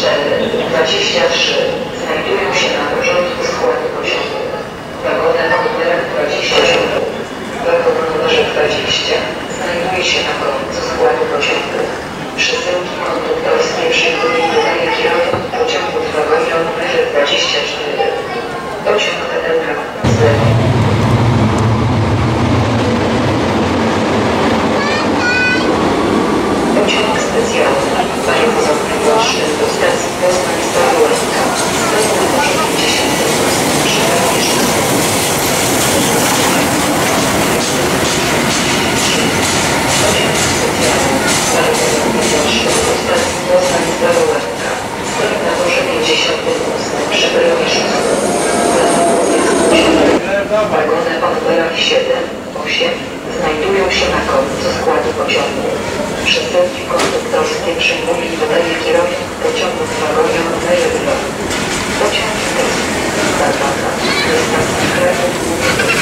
24, 23 znajdują się na porządku składu pociągu. Wagony o numerach 27, wagon o numerze 20 znajduje się na końcu składu pociągu. Wagony o numerach 7, 8 znajdują się na końcu składu pociągu. Przesyłki konduktorskie przyjmuje i wydaje kierownik pociągu w wagonie o numerze 2. Pociąg jest Zabrana. Jest na